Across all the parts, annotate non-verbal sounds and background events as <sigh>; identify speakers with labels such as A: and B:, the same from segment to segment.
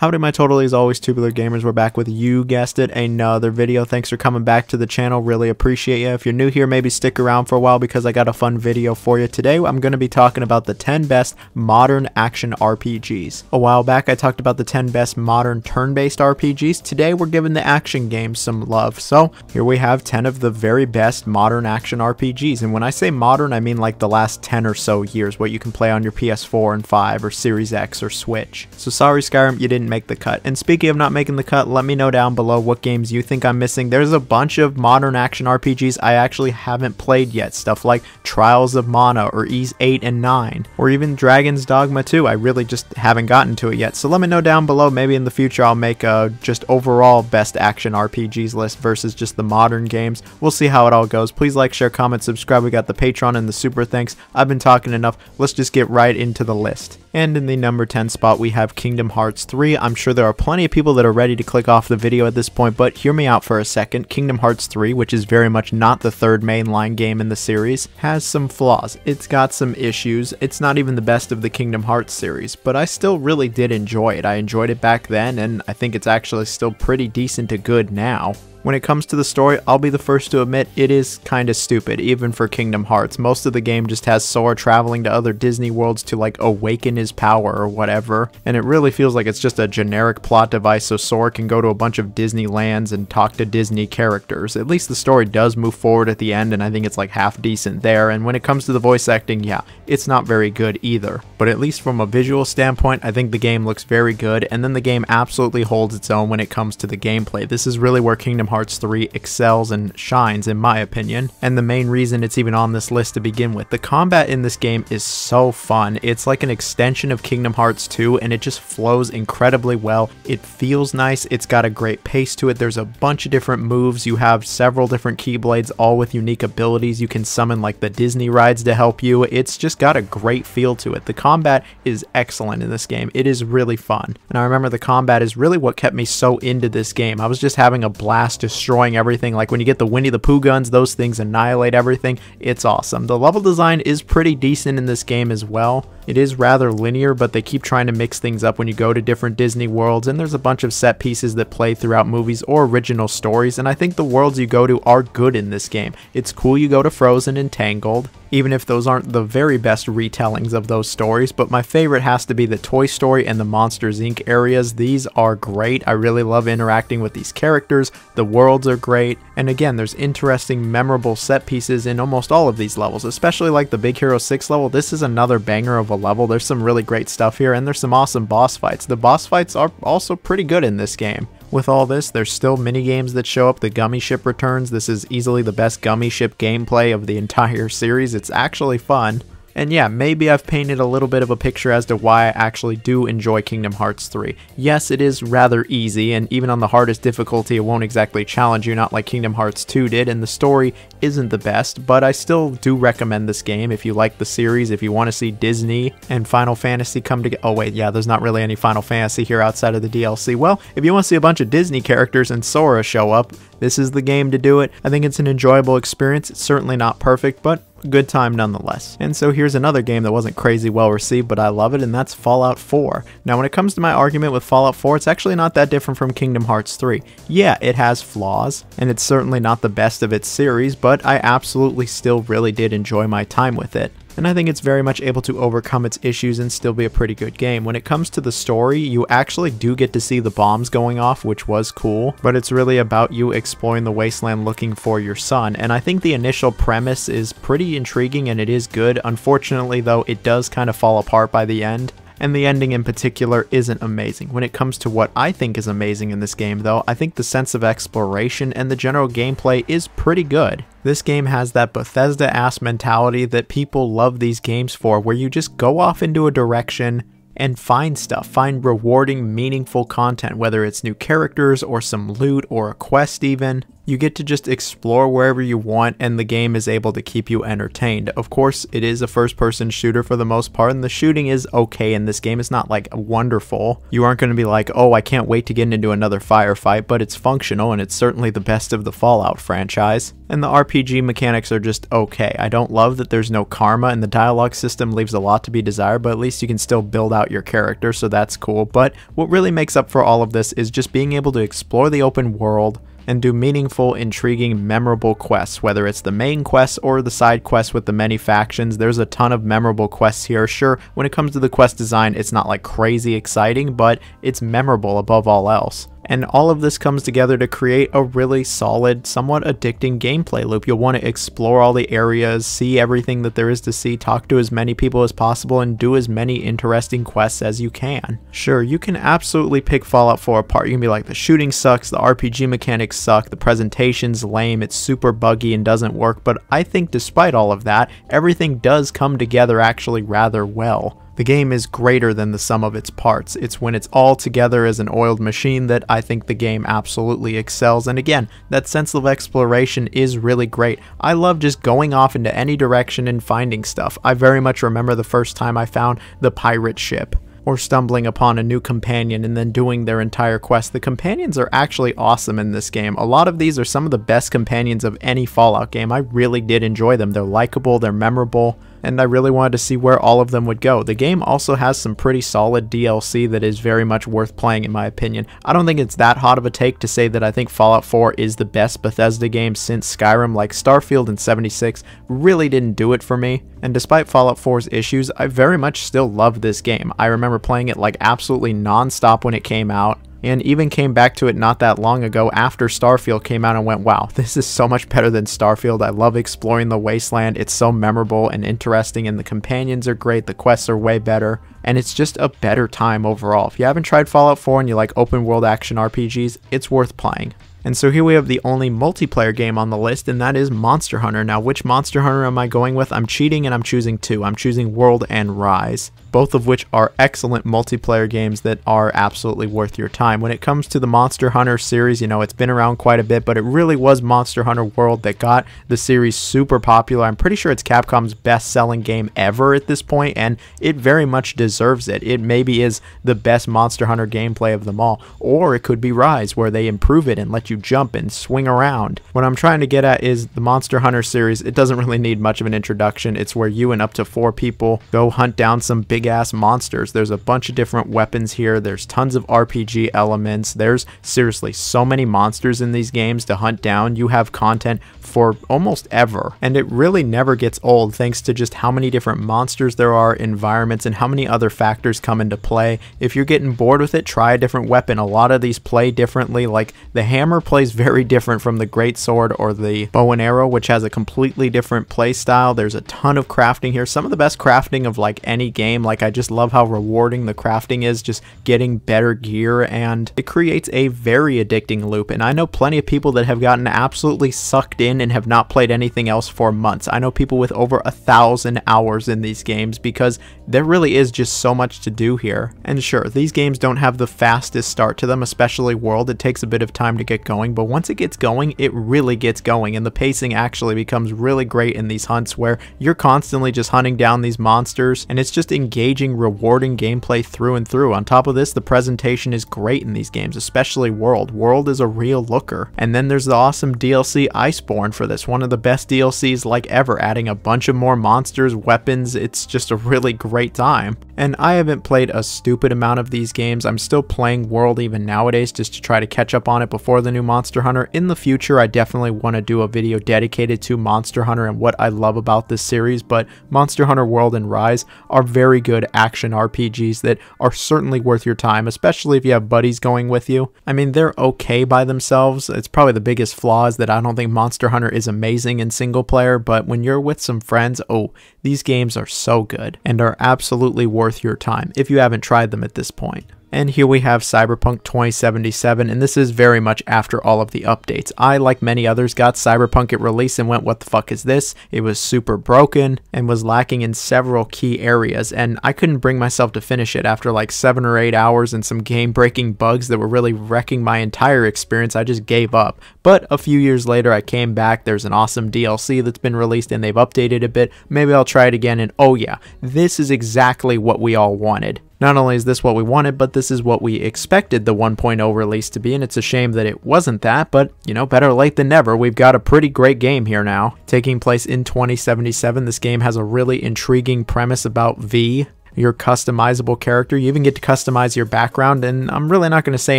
A: Howdy my totally always tubular gamers we're back with you guessed it? Another video. Thanks for coming back to the channel. Really appreciate you if you're new here maybe stick around for a while because I got a fun video for you today I'm going to be talking about the 10 best modern action RPGs a while back I talked about the 10 best modern turn-based RPGs today we're giving the action games some love. So here we have 10 of the very best modern action RPGs and when I say modern I mean like the last 10 or so years what you can play on your PS4 and 5 or Series X or Switch. So sorry Skyrim you didn't make the cut. And speaking of not making the cut, let me know down below what games you think I'm missing. There's a bunch of modern action RPGs I actually haven't played yet. Stuff like Trials of Mana or Ys 8 and 9 or even Dragon's Dogma 2. I really just haven't gotten to it yet. So let me know down below. Maybe in the future I'll make a just overall best action RPGs list versus just the modern games. We'll see how it all goes. Please like, share, comment, subscribe. We got the Patreon and the super thanks. I've been talking enough. Let's just get right into the list. And in the number 10 spot, we have Kingdom Hearts 3. I'm sure there are plenty of people that are ready to click off the video at this point, but hear me out for a second. Kingdom Hearts 3, which is very much not the third mainline game in the series, has some flaws. It's got some issues. It's not even the best of the Kingdom Hearts series, but I still really did enjoy it. I enjoyed it back then, and I think it's actually still pretty decent to good now. When it comes to the story, I'll be the first to admit it is kinda stupid, even for Kingdom Hearts. Most of the game just has Sora traveling to other Disney worlds to like awaken his power or whatever, and it really feels like it's just a generic plot device so Sora can go to a bunch of Disney lands and talk to Disney characters. At least the story does move forward at the end, and I think it's like half decent there, and when it comes to the voice acting, yeah, it's not very good either. But at least from a visual standpoint, I think the game looks very good, and then the game absolutely holds its own when it comes to the gameplay. This is really where Kingdom Hearts 3 excels and shines in my opinion, and the main reason it's even on this list to begin with. The combat in this game is so fun. It's like an extension of Kingdom Hearts 2 and it just flows incredibly well. It feels nice, it's got a great pace to it. There's a bunch of different moves. You have several different Keyblades all with unique abilities. You can summon like the Disney rides to help you. It's just got a great feel to it. The combat is excellent in this game. It is really fun. And I remember the combat is really what kept me so into this game. I was just having a blast destroying everything. Like when you get the Winnie the Pooh guns, those things annihilate everything. It's awesome. The level design is pretty decent in this game as well. It is rather linear, but they keep trying to mix things up when you go to different Disney worlds, and there's a bunch of set pieces that play throughout movies or original stories, and I think the worlds you go to are good in this game. It's cool you go to Frozen and Tangled, even if those aren't the very best retellings of those stories, but my favorite has to be the Toy Story and the Monsters Inc. areas. These are great. I really love interacting with these characters. The worlds are great. And again, there's interesting, memorable set pieces in almost all of these levels, especially like the Big Hero 6 level. This is another banger of a level. There's some really great stuff here, and there's some awesome boss fights. The boss fights are also pretty good in this game. With all this, there's still mini games that show up. The Gummy Ship returns. This is easily the best Gummy Ship gameplay of the entire series. It's actually fun. And yeah, maybe I've painted a little bit of a picture as to why I actually do enjoy Kingdom Hearts 3. Yes, it is rather easy, and even on the hardest difficulty, it won't exactly challenge you, not like Kingdom Hearts 2 did, and the story isn't the best, but I still do recommend this game if you like the series, if you want to see Disney and Final Fantasy come together. Oh wait, yeah, there's not really any Final Fantasy here outside of the DLC. Well, if you want to see a bunch of Disney characters and Sora show up, this is the game to do it. I think it's an enjoyable experience. It's certainly not perfect, but good time nonetheless. And so here's another game that wasn't crazy well received, but I love it, and that's Fallout 4. Now, when it comes to my argument with Fallout 4, it's actually not that different from Kingdom Hearts 3. Yeah, it has flaws, and it's certainly not the best of its series, but I absolutely still really did enjoy my time with it and I think it's very much able to overcome its issues and still be a pretty good game. When it comes to the story, you actually do get to see the bombs going off, which was cool, but it's really about you exploring the wasteland looking for your son, and I think the initial premise is pretty intriguing and it is good. Unfortunately, though, it does kind of fall apart by the end and the ending in particular isn't amazing. When it comes to what I think is amazing in this game though, I think the sense of exploration and the general gameplay is pretty good. This game has that Bethesda-ass mentality that people love these games for, where you just go off into a direction, and find stuff, find rewarding, meaningful content, whether it's new characters or some loot or a quest even. You get to just explore wherever you want, and the game is able to keep you entertained. Of course, it is a first person shooter for the most part, and the shooting is okay in this game. It's not like wonderful. You aren't going to be like, oh, I can't wait to get into another firefight, but it's functional, and it's certainly the best of the Fallout franchise. And the RPG mechanics are just okay. I don't love that there's no karma, and the dialogue system leaves a lot to be desired, but at least you can still build out your character, so that's cool. But what really makes up for all of this is just being able to explore the open world, and do meaningful, intriguing, memorable quests, whether it's the main quests or the side quests with the many factions. There's a ton of memorable quests here. Sure, when it comes to the quest design, it's not like crazy exciting, but it's memorable above all else. And all of this comes together to create a really solid, somewhat addicting gameplay loop. You'll want to explore all the areas, see everything that there is to see, talk to as many people as possible, and do as many interesting quests as you can. Sure, you can absolutely pick Fallout 4 apart. You can be like, the shooting sucks, the RPG mechanics suck, the presentation's lame, it's super buggy and doesn't work, but I think despite all of that, everything does come together actually rather well. The game is greater than the sum of its parts. It's when it's all together as an oiled machine that I think the game absolutely excels. And again, that sense of exploration is really great. I love just going off into any direction and finding stuff. I very much remember the first time I found the pirate ship or stumbling upon a new companion and then doing their entire quest. The companions are actually awesome in this game. A lot of these are some of the best companions of any Fallout game. I really did enjoy them. They're likable, they're memorable, and I really wanted to see where all of them would go. The game also has some pretty solid DLC that is very much worth playing in my opinion. I don't think it's that hot of a take to say that I think Fallout 4 is the best Bethesda game since Skyrim, like Starfield and 76 really didn't do it for me. And despite Fallout 4's issues, I very much still love this game. I remember playing it like absolutely non-stop when it came out and even came back to it not that long ago after Starfield came out and went, wow, <laughs> this is so much better than Starfield. I love exploring the wasteland. It's so memorable and interesting, and the companions are great. The quests are way better, and it's just a better time overall. If you haven't tried Fallout 4 and you like open world action RPGs, it's worth playing. And so here we have the only multiplayer game on the list, and that is Monster Hunter. Now, which Monster Hunter am I going with? I'm cheating and I'm choosing two. I'm choosing World and Rise both of which are excellent multiplayer games that are absolutely worth your time. When it comes to the Monster Hunter series, you know, it's been around quite a bit, but it really was Monster Hunter World that got the series super popular. I'm pretty sure it's Capcom's best selling game ever at this point, and it very much deserves it. It maybe is the best Monster Hunter gameplay of them all, or it could be Rise, where they improve it and let you jump and swing around. What I'm trying to get at is the Monster Hunter series, it doesn't really need much of an introduction. It's where you and up to four people go hunt down some big big ass monsters. There's a bunch of different weapons here. There's tons of RPG elements. There's seriously so many monsters in these games to hunt down. You have content for almost ever. And it really never gets old thanks to just how many different monsters there are, environments, and how many other factors come into play. If you're getting bored with it, try a different weapon. A lot of these play differently. Like the hammer plays very different from the great sword or the bow and arrow, which has a completely different play style. There's a ton of crafting here. Some of the best crafting of like any game like I just love how rewarding the crafting is, just getting better gear, and it creates a very addicting loop. And I know plenty of people that have gotten absolutely sucked in and have not played anything else for months. I know people with over a thousand hours in these games because there really is just so much to do here. And sure, these games don't have the fastest start to them, especially World. It takes a bit of time to get going, but once it gets going, it really gets going, and the pacing actually becomes really great in these hunts where you're constantly just hunting down these monsters, and it's just engaging rewarding gameplay through and through. On top of this, the presentation is great in these games, especially World. World is a real looker. And then there's the awesome DLC Iceborne for this, one of the best DLCs like ever, adding a bunch of more monsters, weapons. It's just a really great time. And I haven't played a stupid amount of these games. I'm still playing World even nowadays just to try to catch up on it before the new Monster Hunter. In the future, I definitely want to do a video dedicated to Monster Hunter and what I love about this series, but Monster Hunter World and Rise are very good action RPGs that are certainly worth your time, especially if you have buddies going with you. I mean, they're okay by themselves. It's probably the biggest flaw is that I don't think Monster Hunter is amazing in single player, but when you're with some friends, oh, these games are so good and are absolutely worth your time if you haven't tried them at this point. And here we have Cyberpunk 2077, and this is very much after all of the updates. I, like many others, got Cyberpunk at release and went, what the fuck is this? It was super broken and was lacking in several key areas, and I couldn't bring myself to finish it after like 7 or 8 hours and some game breaking bugs that were really wrecking my entire experience. I just gave up. But a few years later, I came back. There's an awesome DLC that's been released and they've updated a bit. Maybe I'll try it again, and oh yeah, this is exactly what we all wanted. Not only is this what we wanted, but this is what we expected the 1.0 release to be, and it's a shame that it wasn't that, but you know, better late than never. We've got a pretty great game here now. Taking place in 2077, this game has a really intriguing premise about V, your customizable character. You even get to customize your background, and I'm really not going to say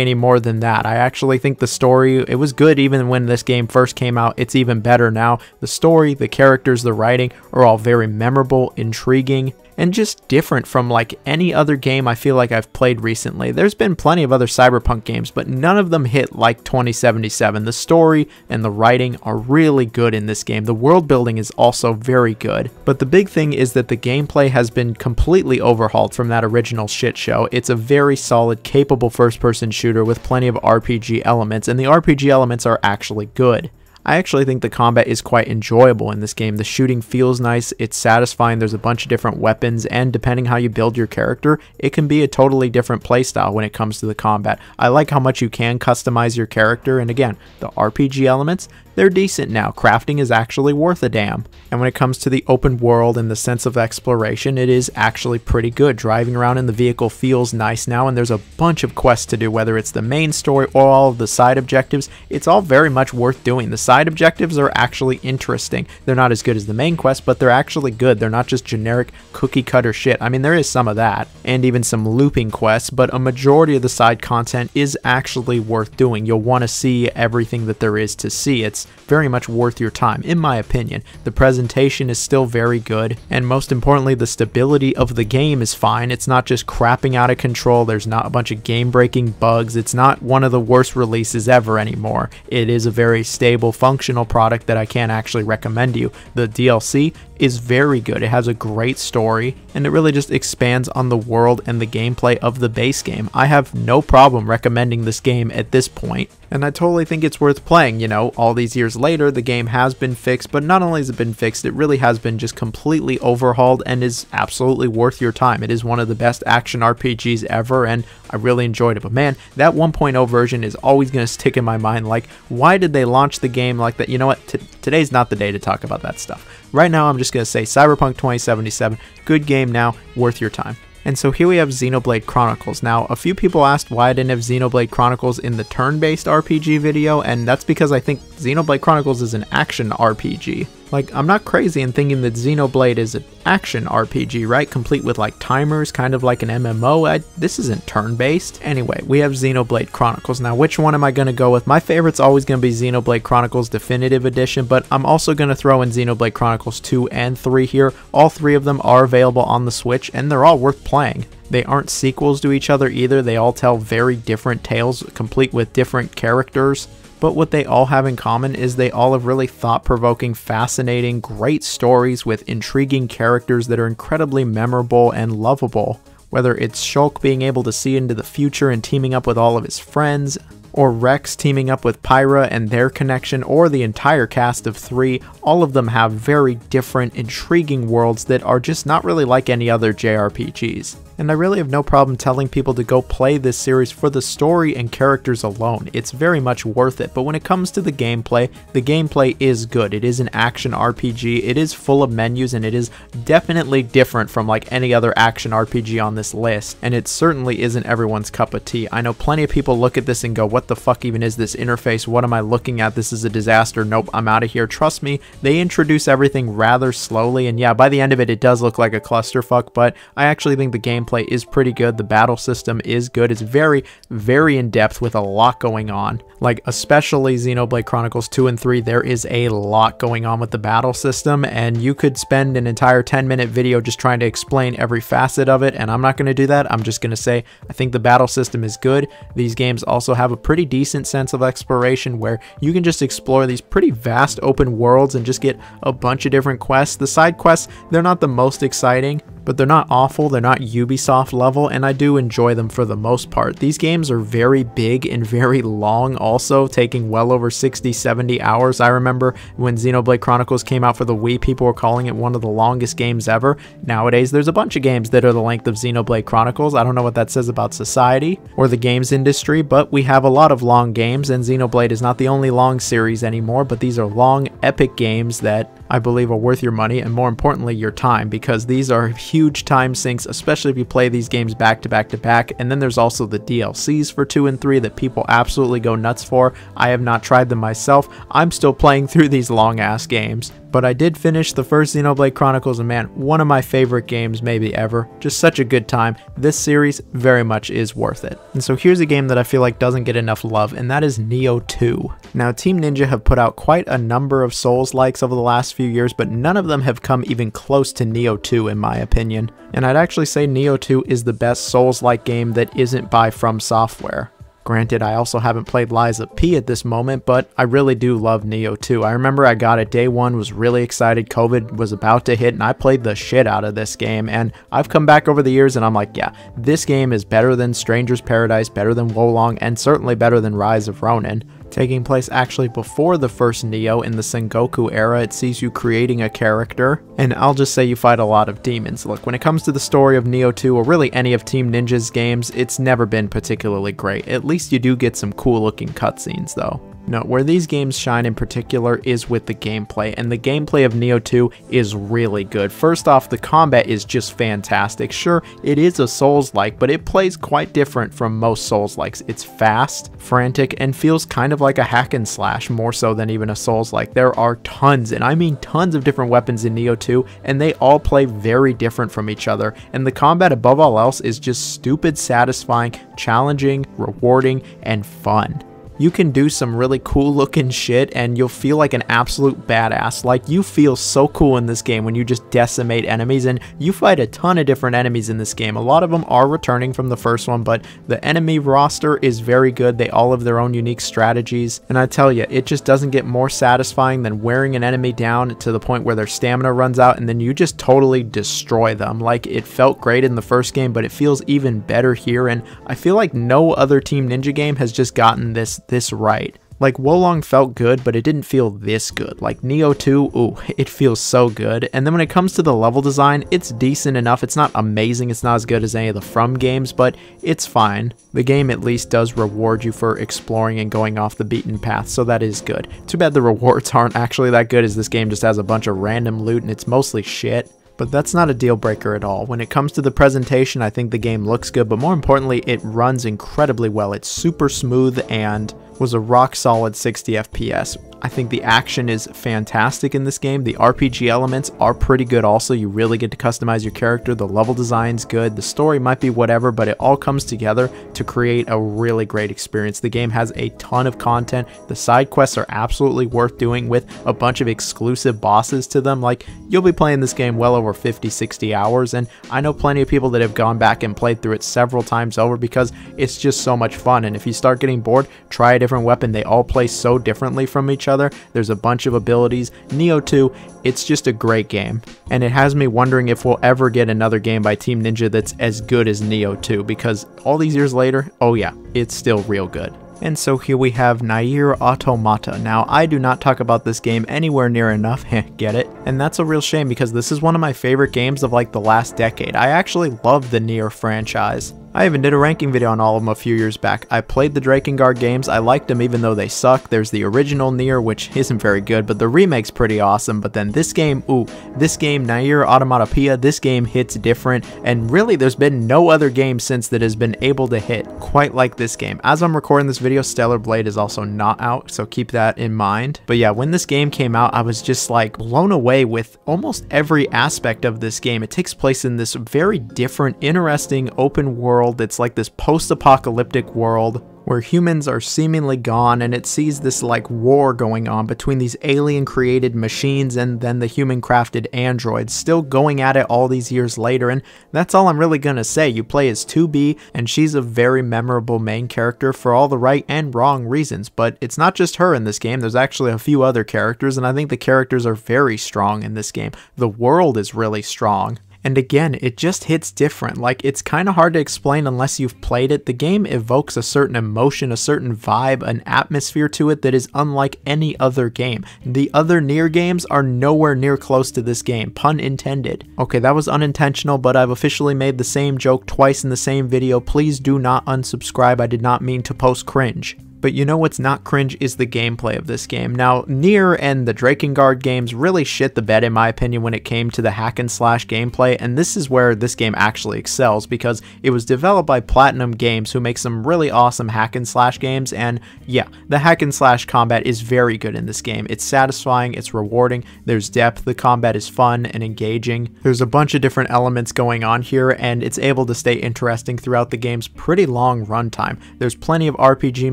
A: any more than that. I actually think the story, it was good even when this game first came out. It's even better now. The story, the characters, the writing are all very memorable, intriguing, and just different from like any other game I feel like I've played recently. There's been plenty of other Cyberpunk games, but none of them hit like 2077. The story and the writing are really good in this game. The world building is also very good. But the big thing is that the gameplay has been completely overhauled from that original shit show. It's a very solid, capable first person shooter with plenty of RPG elements, and the RPG elements are actually good. I actually think the combat is quite enjoyable in this game. The shooting feels nice, it's satisfying, there's a bunch of different weapons, and depending how you build your character, it can be a totally different playstyle when it comes to the combat. I like how much you can customize your character, and again, the RPG elements, they're decent now. Crafting is actually worth a damn. And when it comes to the open world and the sense of exploration, it is actually pretty good. Driving around in the vehicle feels nice now, and there's a bunch of quests to do, whether it's the main story or all of the side objectives. It's all very much worth doing. The side objectives are actually interesting. They're not as good as the main quest, but they're actually good. They're not just generic cookie cutter shit. I mean, there is some of that, and even some looping quests, but a majority of the side content is actually worth doing. You'll want to see everything that there is to see. It's very much worth your time, in my opinion. The presentation is still very good, and most importantly, the stability of the game is fine. It's not just crapping out of control, there's not a bunch of game breaking bugs, it's not one of the worst releases ever anymore. It is a very stable, functional product that I can actually recommend you. The DLC is very good. It has a great story and it really just expands on the world and the gameplay of the base game. I have no problem recommending this game at this point and I totally think it's worth playing. You know, all these years later, the game has been fixed, but not only has it been fixed, it really has been just completely overhauled and is absolutely worth your time. It is one of the best action RPGs ever, and I really enjoyed it. But man, that 1.0 version is always going to stick in my mind. Like, why did they launch the game like that? You know what? T today's not the day to talk about that stuff. Right now, I'm just going to say Cyberpunk 2077, good game now, worth your time. And so here we have Xenoblade Chronicles. Now, a few people asked why I didn't have Xenoblade Chronicles in the turn-based RPG video, and that's because I think Xenoblade Chronicles is an action RPG. Like, I'm not crazy in thinking that Xenoblade is an action RPG, right? Complete with like timers, kind of like an MMO. I, this isn't turn-based. Anyway, we have Xenoblade Chronicles. Now, which one am I going to go with? My favorite's always going to be Xenoblade Chronicles Definitive Edition, but I'm also going to throw in Xenoblade Chronicles 2 and 3 here. All three of them are available on the Switch, and they're all worth playing. They aren't sequels to each other either. They all tell very different tales, complete with different characters but what they all have in common is they all have really thought provoking, fascinating, great stories with intriguing characters that are incredibly memorable and lovable. Whether it's Shulk being able to see into the future and teaming up with all of his friends, or Rex teaming up with Pyra and their connection, or the entire cast of three, all of them have very different, intriguing worlds that are just not really like any other JRPGs and I really have no problem telling people to go play this series for the story and characters alone. It's very much worth it, but when it comes to the gameplay, the gameplay is good. It is an action RPG, it is full of menus, and it is definitely different from like any other action RPG on this list, and it certainly isn't everyone's cup of tea. I know plenty of people look at this and go, what the fuck even is this interface? What am I looking at? This is a disaster. Nope, I'm out of here. Trust me, they introduce everything rather slowly, and yeah, by the end of it, it does look like a clusterfuck, but I actually think the game gameplay is pretty good. The battle system is good. It's very, very in depth with a lot going on. Like, especially Xenoblade Chronicles 2 and 3, there is a lot going on with the battle system, and you could spend an entire 10 minute video just trying to explain every facet of it, and I'm not going to do that. I'm just going to say I think the battle system is good. These games also have a pretty decent sense of exploration where you can just explore these pretty vast open worlds and just get a bunch of different quests. The side quests, they're not the most exciting, but they're not awful, they're not Ubisoft level, and I do enjoy them for the most part. These games are very big and very long also, taking well over 60, 70 hours. I remember when Xenoblade Chronicles came out for the Wii, people were calling it one of the longest games ever. Nowadays, there's a bunch of games that are the length of Xenoblade Chronicles. I don't know what that says about society or the games industry, but we have a lot of long games, and Xenoblade is not the only long series anymore, but these are long, epic games that I believe are worth your money and more importantly your time because these are huge time sinks especially if you play these games back to back to back and then there's also the DLCs for 2 and 3 that people absolutely go nuts for. I have not tried them myself. I'm still playing <laughs> through these long ass games but I did finish the first Xenoblade Chronicles and man, one of my favorite games maybe ever. Just such a good time. This series very much is worth it. And so here's a game that I feel like doesn't get enough love and that is Nioh 2. Now Team Ninja have put out quite a number of Souls-likes over the last few years, but none of them have come even close to Nioh 2 in my opinion. And I'd actually say Nioh 2 is the best Souls-like game that isn't by From Software. Granted, I also haven't played Lies of P at this moment, but I really do love Nioh 2. I remember I got it day one, was really excited, COVID was about to hit, and I played the shit out of this game, and I've come back over the years and I'm like, yeah, this game is better than Stranger's Paradise, better than Wo Long, and certainly better than Rise of Ronin taking place actually before the first Nioh in the Sengoku era. It sees you creating a character, and I'll just say you fight a lot of demons. Look, when it comes to the story of Nioh 2, or really any of Team Ninja's games, it's never been particularly great. At least you do get some cool looking cutscenes though. No, where these games shine in particular is with the gameplay, and the gameplay of Nioh 2 is really good. First off, the combat is just fantastic. Sure, it is a Souls-like, but it plays quite different from most Souls-likes. It's fast, frantic, and feels kind of like a hack and slash, more so than even a Souls-like. There are tons, and I mean tons of different weapons in Nioh 2, and they all play very different from each other, and the combat above all else is just stupid satisfying, challenging, rewarding, and fun you can do some really cool looking shit and you'll feel like an absolute badass. Like you feel so cool in this game when you just decimate enemies and you fight a ton of different enemies in this game. A lot of them are returning from the first one, but the enemy roster is very good. They all have their own unique strategies. And I tell you, it just doesn't get more satisfying than wearing an enemy down to the point where their stamina runs out and then you just totally destroy them. Like it felt great in the first game, but it feels even better here. And I feel like no other Team Ninja game has just gotten this this right. Like Wo Long felt good, but it didn't feel this good. Like Nioh 2, ooh, it feels so good. And then when it comes to the level design, it's decent enough. It's not amazing, it's not as good as any of the From games, but it's fine. The game at least does reward you for exploring and going off the beaten path, so that is good. Too bad the <laughs> rewards aren't actually that good as this game just has a bunch of random loot and it's mostly shit but that's not a deal breaker at all. When it comes to the presentation, I think the game looks good, but more importantly, it runs incredibly well. It's super smooth and was a rock solid 60 FPS. I think the action is fantastic in this game. The RPG elements are pretty good also. You really get to customize your character. The level design's good. The story might be whatever, but it all comes together to create a really great experience. The game has a ton of content. The side quests are absolutely worth doing with a bunch of exclusive bosses to them. Like, you'll be playing this game well over 50, 60 hours, and I know plenty of people that have gone back and played through it several times over because it's just so much fun. And if you start getting bored, try a different weapon. They all play so differently from each other other. There's a bunch of abilities. Nioh 2, it's just a great game. And it has me wondering if we'll ever get another game by Team Ninja that's as good as Nioh 2 because all these years later, oh yeah, it's still real good. And so here we have Nier Automata. Now, I do not talk about this game anywhere near enough, <laughs> get it? And that's a real shame because this is one of my favorite games of like the last decade. I actually love the Nier franchise. I even did a ranking video on all of them a few years back. I played the Drakengard games, I liked them even though they suck. There's the original Nier, which isn't very good, but the remake's pretty awesome. But then this game, ooh, this game, Nier Automatopoeia, this game hits different, and really there's been no other game since that has been able to hit quite like this game. As I'm recording this video, Stellar Blade is also not out, so keep that in mind. But yeah, when this game came out, I was just like blown away with almost every aspect of this game. It takes place in this very different, interesting, open world world. It's like this post-apocalyptic world where humans are seemingly gone and it sees this like war going on between these alien created machines and then the human crafted androids still going at it all these years later and that's all I'm really gonna say. You play as 2B and she's a very memorable main character for all the right and wrong reasons but it's not just her in this game there's actually a few other characters and I think the characters are very strong in this game. The world is really strong And again, it just hits different. Like, it's kind of hard to explain unless you've played it. The game evokes a certain emotion, a certain vibe, an atmosphere to it that is unlike any other game. The other Nier games are nowhere near close to this game, pun intended. Okay, that was unintentional, but I've officially made the same joke twice in the same video. Please do not unsubscribe. I did not mean to post cringe. But you know what's not cringe is the gameplay of this game. Now, Nier and the Drakengard games really shit the bed in my opinion when it came to the hack and slash gameplay, and this is where this game actually excels because it was developed by Platinum Games who make some really awesome hack and slash games, and yeah, the hack and slash combat is very good in this game. It's satisfying, it's rewarding, there's depth, the combat is fun and engaging. There's a bunch of different elements going on here, and it's able to stay interesting throughout the game's pretty long runtime. There's plenty of RPG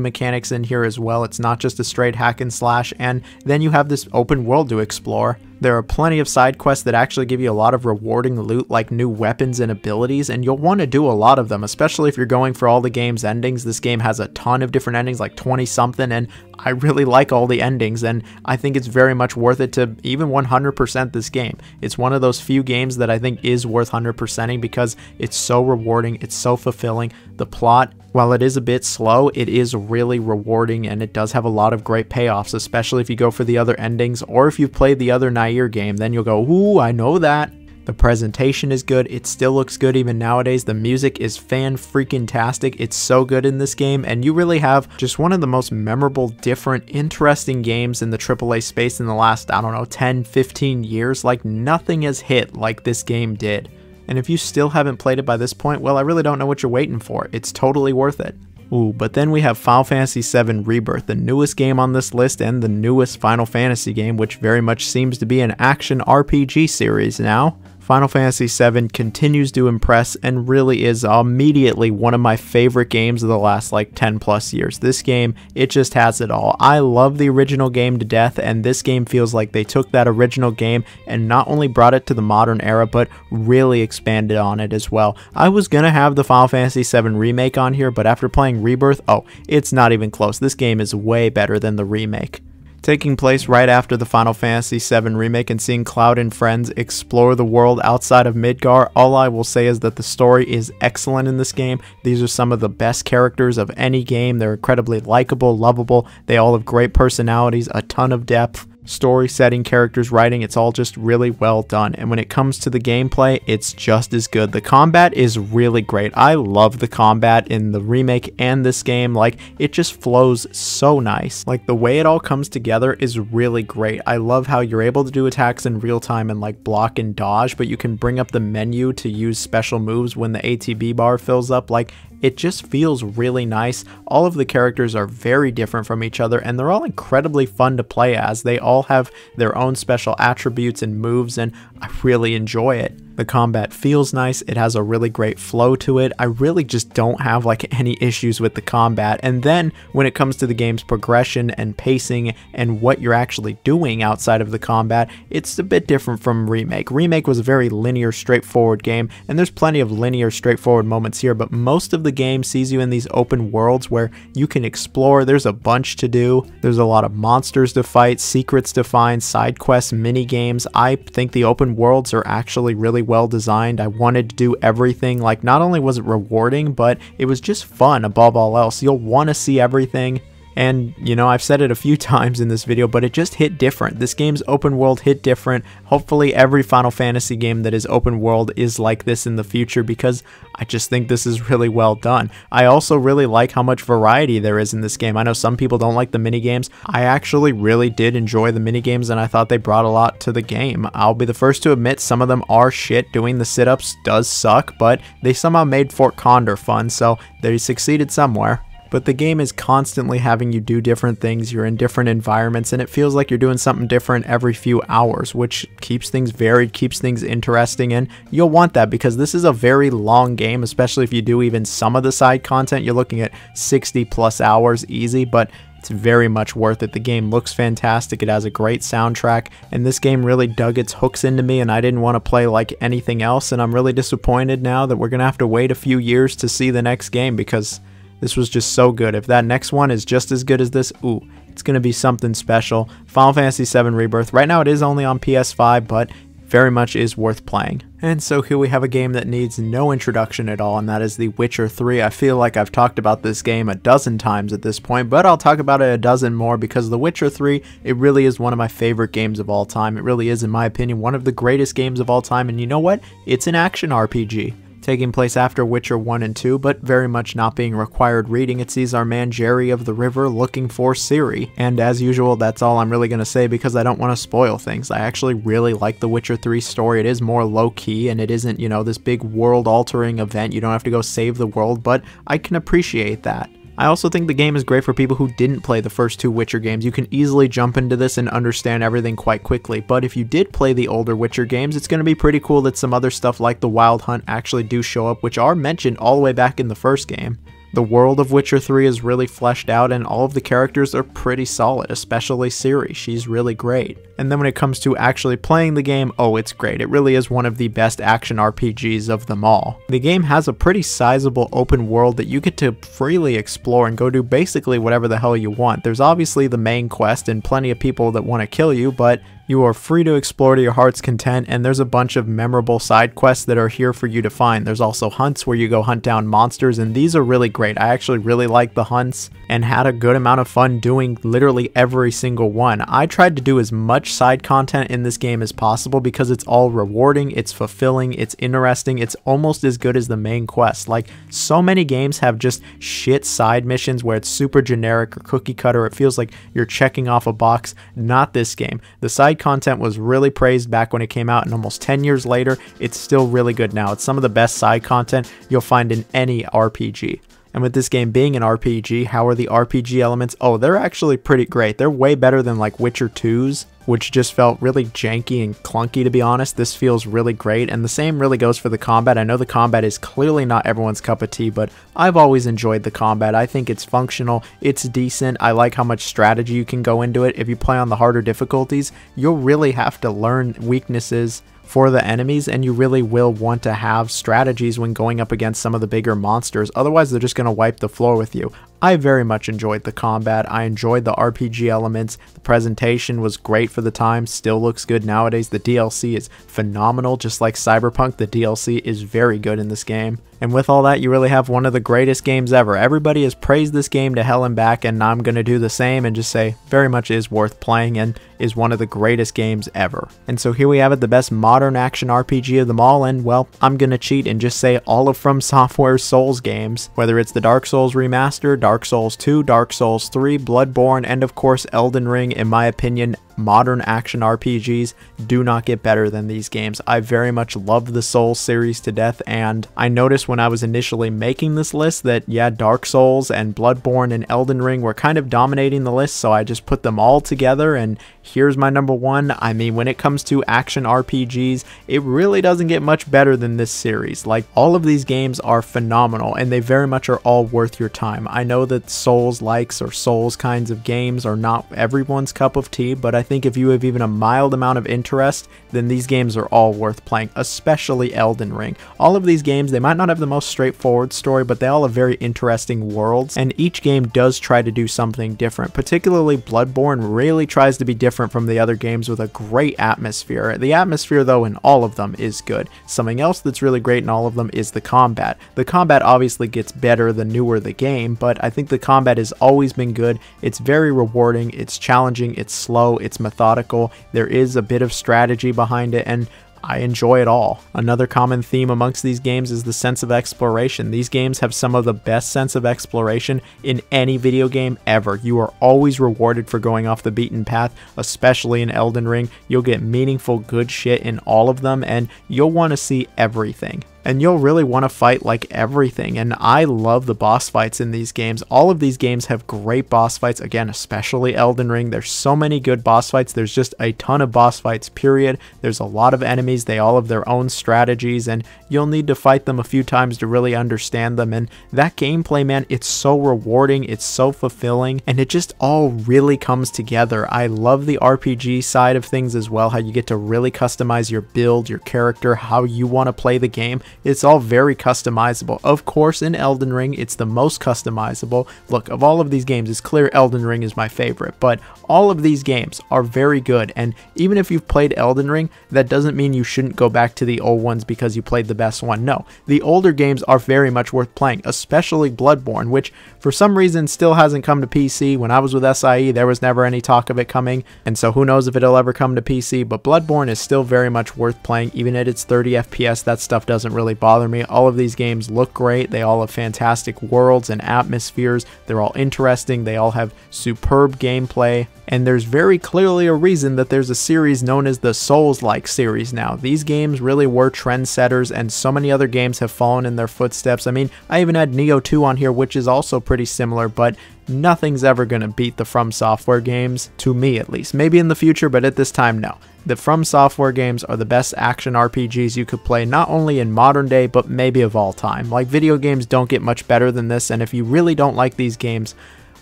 A: mechanics mechanics in here as well. It's not just a straight hack and slash, and then you have this open world to explore. There are plenty of side quests that actually give you a lot of rewarding loot like new weapons and abilities and you'll want to do a lot of them especially if you're going for all the game's endings. This game has a ton of different endings like 20 something and I really like all the endings and I think it's very much worth it to even 100% this game. It's one of those few games that I think is worth 100%ing because it's so rewarding, it's so fulfilling. The plot while it is a bit slow, it is really rewarding and it does have a lot of great payoffs, especially if you go for the other endings or if you've played the other Nier game, then you'll go, ooh, I know that. The presentation is good, it still looks good even nowadays, the music is fan freaking tastic, it's so good in this game, and you really have just one of the most memorable, different, interesting games in the AAA space in the last, I don't know, 10, 15 years, like nothing has hit like this game did. And if you still haven't played it by this point, well, I really don't know what you're waiting for. It's totally worth it. Ooh, but then we have Final Fantasy VII Rebirth, the newest game on this list and the newest Final Fantasy game, which very much seems to be an action RPG series now. Final Fantasy VII continues to impress and really is immediately one of my favorite games of the last like 10 plus years. This game, it just has it all. I love the original game to death and this game feels like they took that original game and not only brought it to the modern era but really expanded on it as well. I was gonna have the Final Fantasy VII remake on here but after playing Rebirth, oh, it's not even close. This game is way better than the remake taking place right after the Final Fantasy VII Remake and seeing Cloud and friends explore the world outside of Midgar, all I will say is that the story is excellent in this game. These are some of the best characters of any game. They're incredibly likable, lovable, they all have great personalities, a ton of depth story setting, characters, writing, it's all just really well done. And when it comes to the gameplay, it's just as good. The combat is really great. I love the combat in the remake and this game. Like, it just flows so nice. Like, the way it all comes together is really great. I love how you're able to do attacks in real time and like block and dodge, but you can bring up the menu to use special moves when the ATB bar fills up. Like, it just feels really nice. All of the characters are very different from each other and they're all incredibly fun to play as. They all have their own special attributes and moves and I really enjoy it. The combat feels nice, it has a really great flow to it. I really just don't have like any issues with the combat. And then when it comes to the game's progression and pacing and what you're actually doing outside of the combat, it's a bit different from Remake. Remake was a very linear, straightforward game, and there's plenty of linear, straightforward moments here, but most of the game sees you in these open worlds where you can explore. There's a bunch to do. There's a lot of monsters to fight, secrets to find, side quests, mini games. I think the open worlds are actually really well designed. I wanted to do everything. Like, not only was it rewarding, but it was just fun above all else. You'll want to see everything. And, you know, I've said it a few <laughs> times in this video, but it just hit different. This game's open world hit different. Hopefully every Final Fantasy game that is open world is like this in the future because I just think this is really well done. I also really like how much variety there is in this game. I know some people don't like the mini games. I actually really did enjoy the mini games and I thought they brought a lot to the game. I'll be the first to admit some of them are shit. Doing the sit-ups does suck, but they somehow made Fort Condor fun, so they succeeded somewhere but the game is constantly having you do different things. You're in different environments, and it feels like you're doing something different every few hours, which keeps things varied, keeps things interesting, and you'll want that because this is a very long game, especially if you do even some of the side content. You're looking at 60 plus hours easy, but it's very much worth it. The game looks fantastic. It has a great soundtrack, and this game really dug its hooks into me, and I didn't want to play like anything else, and I'm really disappointed now that we're going to have to wait a few years to see the next game because this was just so good. If that next one is just as good as this, ooh, it's going to be something special. Final Fantasy VII Rebirth. Right now it is only on PS5, but very much is worth playing. And so here we have a game that needs no introduction at all, and that is The Witcher 3. I feel like I've talked about this game a dozen times at this point, but I'll talk about it a dozen more because The Witcher 3, it really is one of my favorite games of all time. It really is, in my opinion, one of the greatest games of all time, and you know what? It's an action RPG taking place after Witcher 1 and 2, but very much not being required reading. It sees our man Jerry of the River looking for Ciri. And as usual, that's all I'm really going to say because I don't want to spoil things. I actually really like the Witcher 3 story. It is more low key and it isn't, you know, this big world altering event. You don't have to go save the world, but I can appreciate that. I also think the game is great for people who didn't play the first two Witcher games. You can easily jump into this and understand everything quite quickly, but if you did play the older Witcher games, it's going to be pretty cool that some other stuff like the Wild Hunt actually do show up, which are mentioned all the way back in the first game. The world of Witcher 3 is really fleshed out and all of the characters are pretty solid, especially Ciri, she's really great. And then when it comes to actually playing the game, oh it's great, it really is one of the best action RPGs of them all. The game has a pretty sizable open world that you get to freely explore and go do basically whatever the hell you want. There's obviously the main quest and plenty of people that want to kill you, but you are free to explore to your heart's content, and there's a bunch of memorable side quests that are here for you to find. There's also hunts where you go hunt down monsters, and these are really great. I actually really like the hunts and had a good amount of fun doing literally every single one. I tried to do as much side content in this game as possible because it's all rewarding, it's fulfilling, it's interesting, it's almost as good as the main quest. Like, so many games have just shit side missions where it's super generic or cookie cutter. It feels like you're checking off a box. Not this game. The side content was really praised back when it came out, and almost 10 years later, it's still really good now. It's some of the best side content you'll find in any RPG. And with this game being an RPG, how are the RPG elements? Oh, they're actually pretty great. They're way better than like Witcher 2's, which just felt really janky and clunky to be honest. This feels really great, and the same really goes for the combat. I know the combat is clearly not everyone's cup of tea, but I've always enjoyed the combat. I think it's functional, it's decent. I like how much strategy you can go into it. If you play on the harder difficulties, you'll really have to learn weaknesses for the enemies, and you really will want to have strategies when going up against some of the bigger monsters. Otherwise, they're just going to wipe the floor with you. I very much enjoyed the combat. I enjoyed the RPG elements. The presentation was great for the time, still looks good nowadays. The DLC is phenomenal, just like Cyberpunk. The DLC is very good in this game. And with all that, you really have one of the greatest games ever. Everybody has praised this game to hell and back, and I'm going to do the same and just say very much is worth playing and is one of the greatest games ever. And so here we have it, the best modern action RPG of them all, and well, I'm to cheat and just say all of From Software's Souls games, whether it's the Dark Souls remaster, Dark Souls 2, Dark Souls 3, Bloodborne, and of course Elden Ring, in my opinion, modern action RPGs do not get better than these games. I very much love the Souls series to death, and I noticed when I was initially making this list that, yeah, Dark Souls and Bloodborne and Elden Ring were kind of dominating the list, so I just put them all together, and here's my number one. I mean, when it comes to action RPGs, it really doesn't get much better than this series. Like, all of these games are phenomenal, and they very much are all worth your time. I know that Souls likes or Souls kinds of games are not everyone's cup of tea, but I think if you have even a mild amount of interest, then these games are all worth playing, especially Elden Ring. All of these games, they might not have the most straightforward story, but they all have very interesting worlds, and each game does try to do something different. Particularly Bloodborne really tries to be different from the other games with a great atmosphere. The atmosphere, though, in all of them is good. Something else that's really great in all of them is the combat. The combat obviously gets better the newer the game, but I think the combat has always been good. It's very rewarding, it's challenging, it's slow, it's methodical. There is a bit of strategy behind it, and I enjoy it all. Another common theme amongst these games is the sense of exploration. These games have some of the best sense of exploration in any video game ever. You are always rewarded for going off the beaten path, especially in Elden Ring. You'll get meaningful good shit in all of them and you'll want to see everything and you'll really want to fight like everything. And I love the boss fights in these games. All of these games have great boss fights. Again, especially Elden Ring. There's so many good boss fights. There's just a ton of boss fights, period. There's a lot of enemies. They all have their own strategies, and you'll need to fight them a few times to really understand them. And that gameplay, man, it's so rewarding. It's so fulfilling, and it just all really comes together. I love the RPG side of things as well, how you get to really customize your build, your character, how you want to play the game it's all very customizable. Of course, in Elden Ring, it's the most customizable. Look, of all of these games, it's clear Elden Ring is my favorite, but all of these games are very good, and even if you've played Elden Ring, that doesn't mean you shouldn't go back to the old ones because you played the best one. No, the older games are very much worth playing, especially Bloodborne, which for some reason still hasn't come to PC. When I was with SIE, there was never any talk of it coming, and so who knows if it'll ever come to PC, but Bloodborne is still very much worth playing, even at its 30 FPS, that stuff doesn't really bother me. All of these games look great, they all have fantastic worlds and atmospheres, they're all interesting, they all have superb gameplay, and there's very clearly a reason that there's a series known as the Souls-like series now. These games really were trendsetters, and so many other games have fallen in their footsteps. I mean, I even had Nioh 2 on here, which is also pretty similar, but nothing's ever going to beat the From Software games, to me at least. Maybe in the future, but at this time, no. The From Software games are the best action RPGs you could play not only in modern day, but maybe of all time. Like, video games don't get much better than this, and if you really don't like these games,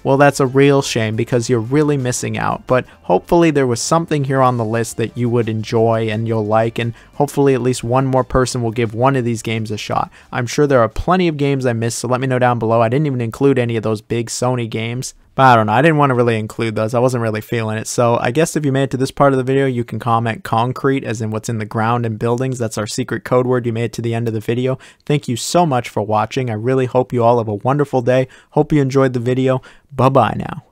A: well, that's a real shame because you're really missing out. But hopefully, there was something here on the list that you would enjoy and you'll like, and hopefully, at least one more person will give one of these games a shot. I'm sure there are plenty of games I missed, so let me know down below. I didn't even include any of those big Sony games. But I don't know, I didn't want to really include those. I wasn't really feeling it. So I guess if you made it to this part of the video, you can comment concrete as in what's in the ground and buildings. That's our secret code word you made it to the end of the video. Thank you so much for watching. I really hope you all have a wonderful day. Hope you enjoyed the video. Bye-bye now.